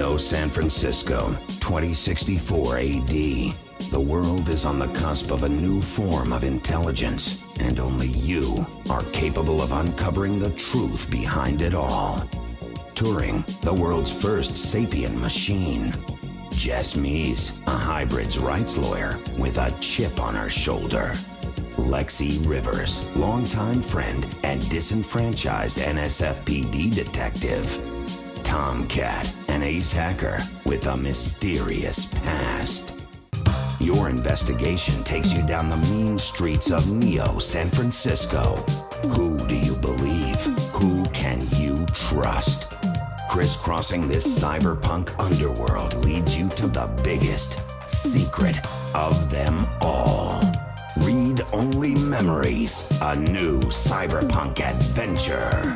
San Francisco, 2064 AD. The world is on the cusp of a new form of intelligence, and only you are capable of uncovering the truth behind it all. Turing, the world's first sapient machine. Jess Mees, a hybrid's rights lawyer with a chip on her shoulder. Lexi Rivers, longtime friend and disenfranchised NSFPD detective. Tomcat, an ace hacker with a mysterious past. Your investigation takes you down the mean streets of Neo San Francisco. Who do you believe? Who can you trust? Crisscrossing this cyberpunk underworld leads you to the biggest secret of them all. Read Only Memories, a new cyberpunk adventure.